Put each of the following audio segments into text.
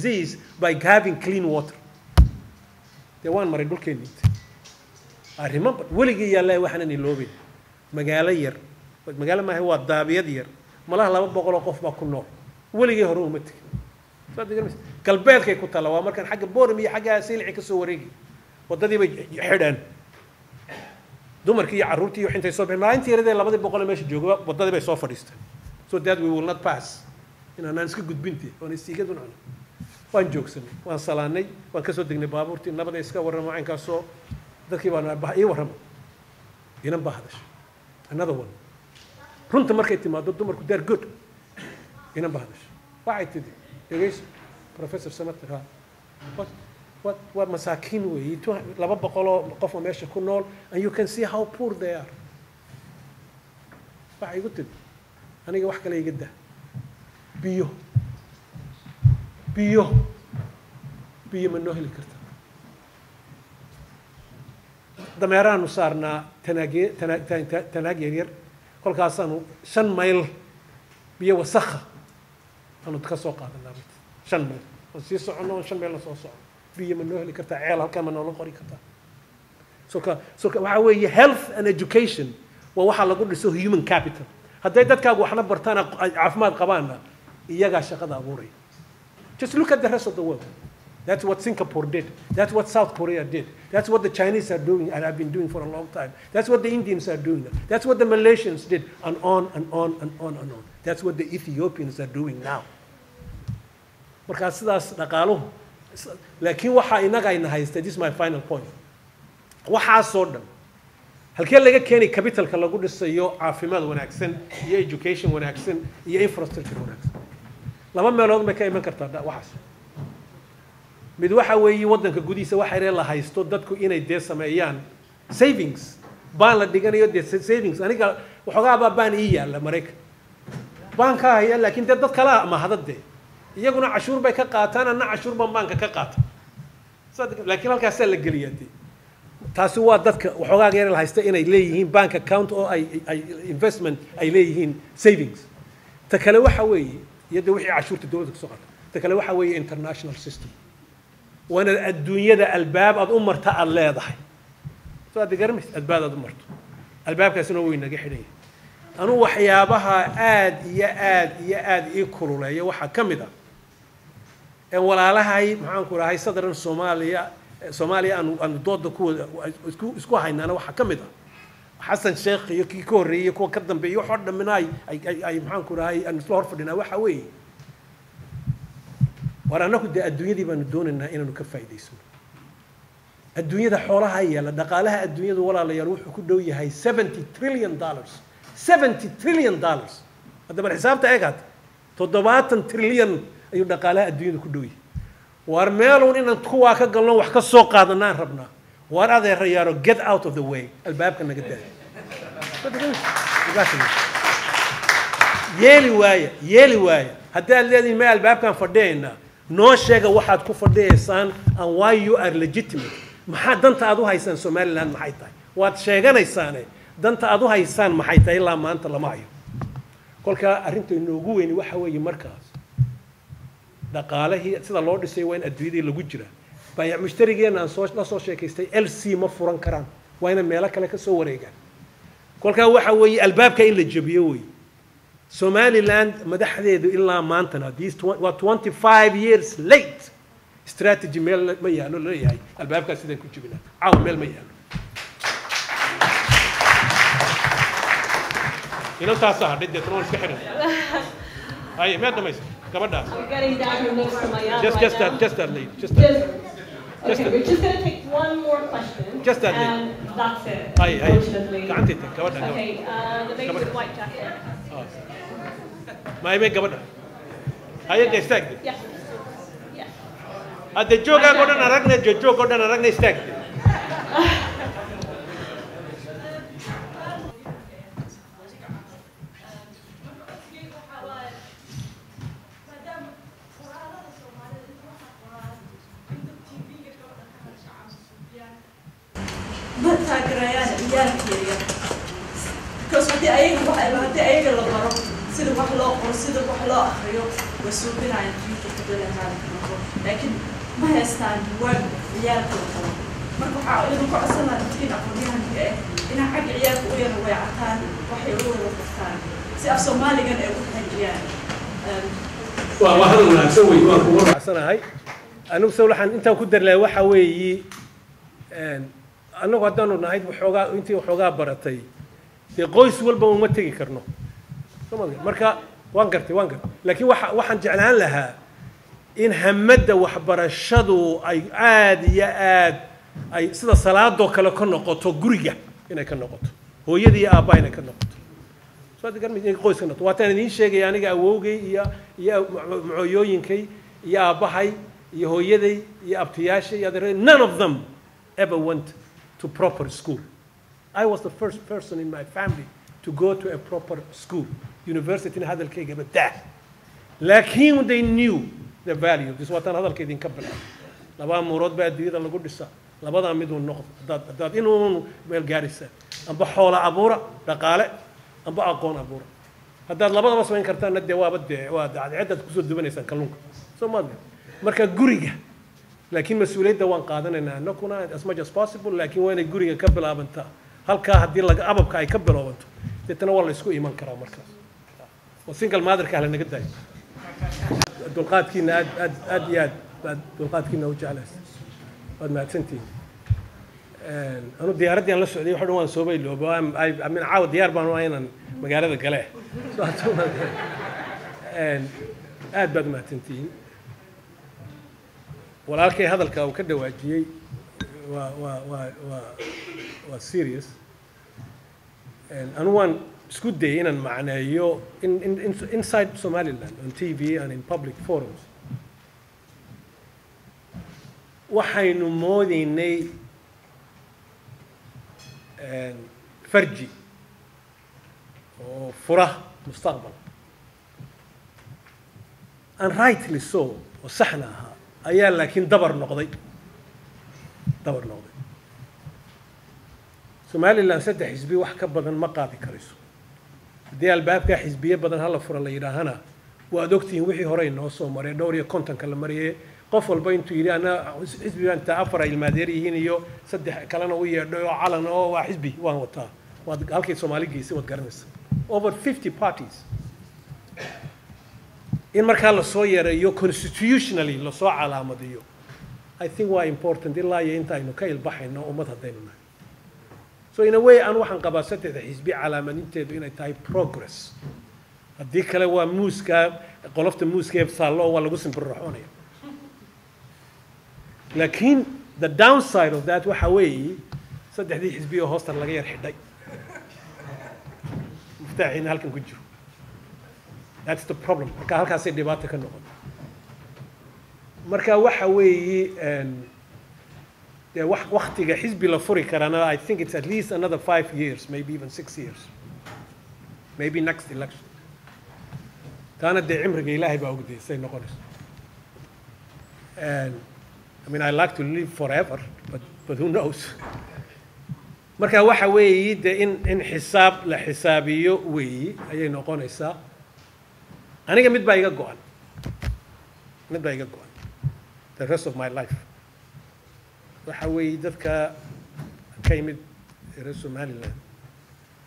disease by having clean water. Dee waan maray dhulkeennii I weligii yaa leeyahay waxaanan iloobin. Magaalo yar magaalo maaha waa daabiyad yar. Malaha laba boqol oo qof baa ku nool. Weligii hore uma tegin galbeedkay ku tala waa markaan xagga boram iyo xagga silici ka soo wareegi. Waddadii bay xidhaan. Dumarkii iyo carruurtii iyo intay soo bixin maalintii yaradee labadii boqol ee meesha jooga waddadii bay soo fadhiisteen so that we will not pass. Inaanaan iska gudbinte oon istiigadu nacno waan joogsanay waan salaanay waan ka soo degnay baabuurtii nabada iska warramo caynkaasoo dadkii baan ii warramo. Inan baa hadashay. Another one. Runta markay timaado dumarku they're good inan baa hadashay. Waxay tidhi? Dhegeyso professor samater ha what what waa masaakiin weeye laba boqoloo qof oo meesha ku nool and you can see how poor they are. Waxay igu tidhi? Aniga wax kale iga dah biyo biyo. Biyo ma noo heli karta? Dameeraanu saarnaa tanaage tana- ta- ta- tanaag yaryar. Kolkaasaanu shan mayl biyo wasakha aanu ka soo qaadanaa shan mayl. Aan sii soconno oon shan maylna soo socono biyo ma noo heli kartaa ceel halkaa ma noola qori kartaa so ka so ka waxaa weeye health and education waa waxaa lagu dhiso human capital. Hadday dadkaagu waxna bartaan caafimaad qabaanna iyagaa shaqada abuuraya just look at the rest of the world That's what Singapore did. That's what South Korea did. That's what the Chinese are doing and have been doing for a long time. That's what the Indians are doing. That's what the Malaysians did, and on and on and on and on. That's what the Ethiopians are doing now. markaa sidaas dhaqaaluhu laakiin waxaa inaga ayna haysta this is my final point waxaasoo dhan halkee laga keenay capitalka lagu dhisayo caafimaad wanaagsan iyo education wanaagsan iyo infrastructure wanaagsan laba meelood ka iman kartaa waxaas. Mid waxa weeye waddanka gudihiisa waxa yare la haysto dadku inay dee sameeyaan savings. Baan la dhiganayo dee sa- savings. Aniga waxoogaabaa baan ii yaalla maraykan baan ka haya laakiin dee dad kala mahada dee. Iyaguna cashuur bay ka qaataan anna cashuur baan baanka ka qaata laakiin halkaasaa la geliyaa dee. Taasi waa dadka waxoogaa yar la haysta inay leeyihiin bank account oo ay ay investment ay leeyihiin savings. Ta kale waxa weeye iyo dee wixii cashuurta dowladda ka soo qaata ta kale waxa weeye international system. Waa inaad adduunyada albaab aad u marta aad leedahay. Soo aad garamaysa albaab aad u marto. Albaabkaasina wuu inaga xidhan yahay anuu waxyaabaha aad iyo aad iyo aad ii kululeeya waxaa ka mid ah ee walaalahay maxaanku dhahay sadran soomaaliya soomaaliya aanu aanu dooda ku wada isku isku haynaana waxaa ka mid ah xasan sheekh iyo kii ka horreeyey kuwa ka dambeeyey waxoo dhammina ay ay ay- maxaanku dhahay aan isla hor fadhinaa waxa weeye. War annagu dee adduunyadii baanu doonaynaa inaanu ka faa'iidaysano adduunyada xoolaha yaalla dhaqaalaha adduunyadu walaalayaal wuxuu ku dhow yahay seventy trillion dollars. Seventy trillion dollars. Hadda bal xisaabta eeg toddobaatan trillion ayuu dhaqaalaha adduunyada ku dhow yahay. Waar meeluun inaan kuwaa ka galno wax ka soo qaadanaan rabnaa waar adeerayaaro get out of the way? Albaabka naga daaya yeeli waaya yeeli waaya haddaad leedihin ma albaabkaan fadhiyaynaa noo sheega waxaad ku fadhiyaysaan and why you are legitimate. Maxaa danta aad u haysaan somaliland maxay tahay? Waad sheeganaysaane danta aad u haysaan maxay tahay ilaa maanta lama hayo. Kolkaa arrinta inoogu weyni waxa weeye markaas. Dhaqaalihii sida loo dhisay waa in adduunyadii lagu jira baayac mushtarigeena aan soo la soo sheekaystay l c ma furan karaan waa inay meelo kale ka soo wareegaan. Kolkaa waxa weeye albaabka in la jebiyo weeye. Somaliland madaxdeedu ilaa maantana these tw- waa 25 years late. Strategy meel ma yaalo leeyahay. Albaabkaas sidaan ku jebina caawa meel ma yaalo. Inantaasaa hadhay deetana waan iska xidhan haye meed dhamaysa. Gabadhaas just just that just that lady just that Okay, we're just going to take one more question. Just that. And thing. that's it. Aye, unfortunately. Aye. Cover that, okay, uh, the lady with white jacket. Oh. My main governor. Aye, yeah. next. Yes. Yes. At the joke, I'm going to narrate the joke, I'm going to narrate stack. Ma taageerayaan ciyaalka yaryar because haddii ayaga waxa haddii ayaga la baro sida wax loo qoro sida wax loo akriyo way suubinayaan future kadalahaada noqon laakiin ma haystaan diiwaan ciyaalkooda kale marka waxaa idin ku codsan lahaa dadkiin aqoonyahanka eh inaa xagga ciyaalka u yara weecataan waxay u wada bartaan. Si af soomaaligan ay u xajiyaan waa waa hadal wanaagsan wey waan kugu raacsanahay anigu se waxaan intaan ku dari lahay waxa weeyi annagu haddaanu nahay waxoogaa intii waxoogaa baratay. Dee qoys walba uma tegi karno. Marka waan gartay waan gartay. Laakiin waxa waxaan jeclaan lahaa in hamadda waxbarashadu ay aad iyo aad ay sida salaadoo kale ka noqoto guriga inay ka noqoto. Hooyada iyo aabbaha inay ka noqoto. Waataan idiin sheegaya aniga awowgay iyo iyo macooyooyinkay iyo aabbahay iyo hooyaday iyo abtiyaashay iyo adeeray none of them ever went to proper school. I was the first person in my family to go to a proper school. University hadalkayga badaa laakiin they knew the value. This waataan hadalka idinka bilaabay laba amuurood baa adduunyada lagu dhisaa labadaa miduu noqdo. Haddaad haddaad inuun meel gaaraysa amba xoola abuura dhaqaale. Amba aqoon abuura. Haddaad labadaba samayn kartaanna dee waaba dee waa cadceedaad ku soo dubanaysaan kalluunka. Soo maad marka guriga laakiin mas'uuliyadda waan qaadanaynaa annakuna as much as possible laakiin waa inay guriga ka bilaabantaa halkaa haddii laga ababka ay ka bilaabanto deetana waa la isku iman karaa markaas. Oo single motherka ah lanaga daayo. Dulqaadkiina aad aad aad iyo aad baad dulqaadkiina u jeclaysa waad mahadsantihin anu diyaaraddii aan la socday waxa dhan waan soo bayloobo min caawa diyaar baan u ahay inaan magaalada gale. Aad baad mahadsantihiin walaalkay hadalka uu ka dhawaajiyey waa waa waa waa waa serious. Anu waan isku dayay inaan macneeyo in, in, in, inside somaliland on tv and in public forums. Waxaynu moodaynay farji oo fura mustaqbal. And rightly so oo saxna ahaa ayaa laakiin dabar noqday. Dabar noqday. Somaliland saddex xisbi wax ka badan ma qaadi karayso haddii albaabkaa xisbiye badan hala fura la yidhaahana waad ogtihiin wixii horey noo soo maray dhowr iyo kontonka la mariyay qof walba intuu yidhi ana xisbigan intaa afar ay ilmaadeer yihiin iyo saddex kalena u yeedhay oo calan oo waa xisbi waan wataa. Waad halkay soomaali geysay waad garanaysa over fifty parties in markaa la soo yareeyo constitutionally la soo calaamadiyo. I think waa important ilaa iyo inta aynu ka ilbaxayno ummad haddaynu nahay. So in a way aan waxaan qabaa saddexda xisbi calaamadinteedu inay tahay progress. Haddii kale waa muuska qolofta muuska ee saallo waa lagu simbirraxoonaya laakiin the downside of that waxa weeye saddexdii xisbi oo hoostan laga yar xidhay. Muftaaxiina halkan ku jiro that's the problem. Marka halkaasay dhibaata ka noqon. Marka waxa weeye dee wax waktiga xisbi la furi karana i think it's at least another five years maybe even six years. Maybe next election. Taana dee cimriga ilaahay baa ogdaysay noqonayso I mean, I like to live forever, but, but who knows? marka waxa weeyi dee in in xisaab la xisaabiyo weeyi ayay noqonaysaa aniga mid baa iga go-an. Mid baa iga go-an. The rest of my life. Waxa weeyi dadka ka yimid reer somaliland.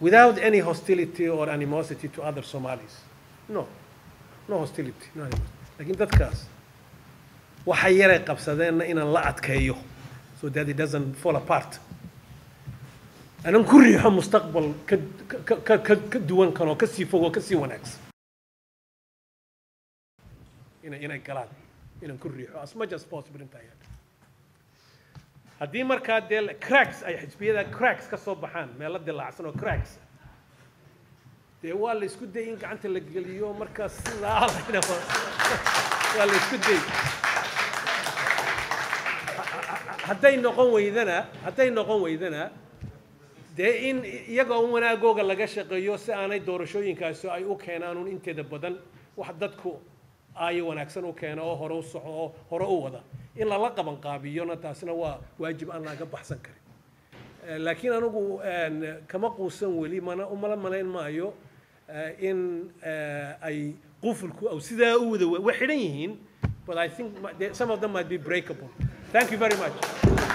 Without any hostility or animosity to other somalis. No. No hostility no laakiin dadkaas waxay yaray qabsadeenna inaan la adkeeyo so that it doesn't fall apart. Anan ku riixo mustaqbal ka ka ka ka duwan kanoo ka sii fog oo ka sii wanaagsan inay inay galaan inaan ku riixo as much as possible intaa yaadha haddii markaa dee cracks ay xisbiyada cracks ka soo baxaan meelo dilaacsan oo cracks dee waa la isku day in gacanta la geliyo markaa sidaa waa la isku day hadday noqon weydana hadday noqon weydana dee in iyagoo un wanaagooga laga shaqeeyo si aanay doorashooyinkaasi ay u keenaan un inteeda badan wax dadku ay wanaagsan u keeno oo hore u soco oo hore u wada in lala qaban qaabiyona taasina waa waajib aan laga baxsan karin laakiin anigu kama quusan weli mana umala malayn maayo in ay qufulku aw sidaa u wada way xidhan yihiin but I think some of them might be breakable. Thank you very much.